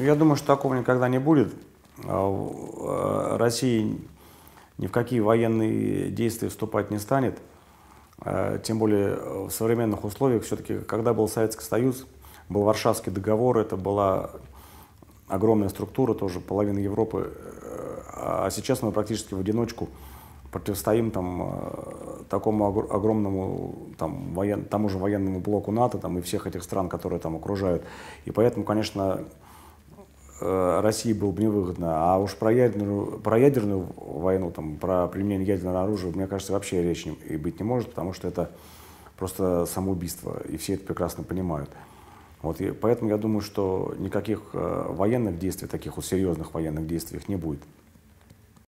Я думаю, что такого никогда не будет. А, Россия ни в какие военные действия вступать не станет. Тем более в современных условиях, все-таки, когда был Советский Союз, был Варшавский договор, это была огромная структура, тоже половина Европы. А сейчас мы практически в одиночку противостоим там, э, такому огромному там, воен, тому же военному блоку НАТО там, и всех этих стран, которые там окружают. И поэтому, конечно, э, России было бы невыгодно. А уж про ядерную, про ядерную войну, там, про применение ядерного оружия, мне кажется, вообще речи не, и быть не может, потому что это просто самоубийство, и все это прекрасно понимают. Вот, и поэтому я думаю, что никаких э, военных действий, таких вот серьезных военных действий не будет.